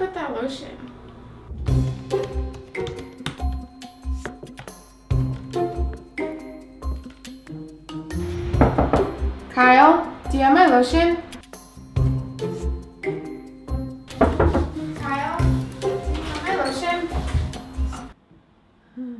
put that lotion. Kyle, do you have my lotion? Kyle, do you have my lotion? Hmm.